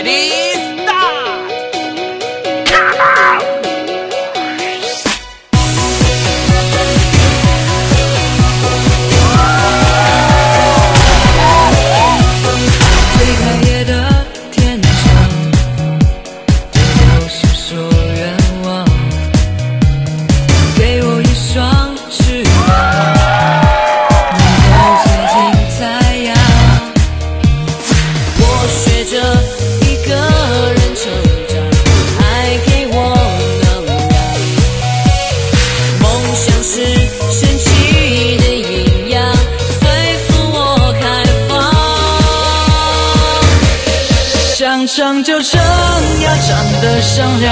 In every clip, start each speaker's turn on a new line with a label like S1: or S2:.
S1: Ready start！
S2: 最开夜的天长，对我诉说 想唱就唱，要唱得响亮，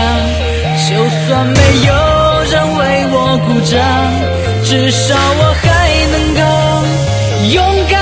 S2: 就算没有人为我鼓掌，至少我还能够勇敢。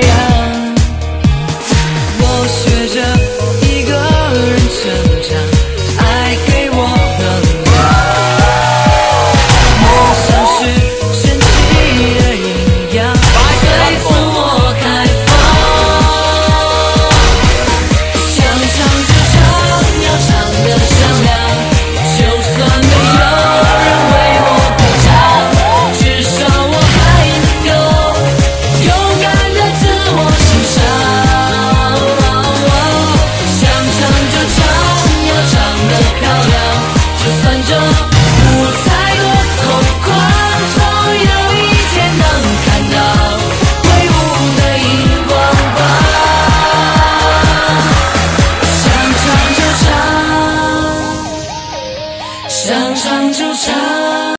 S2: 样。我学着一个人成长。唱就唱。